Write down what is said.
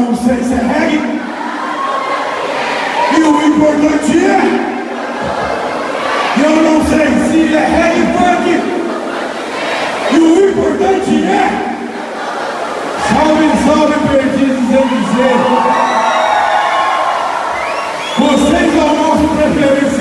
não sei se é reggae. E o importante é. Eu não sei se é reggae funk. E o importante é. Salve, salve, perdidos eu dizer. Vocês são o nosso preferência.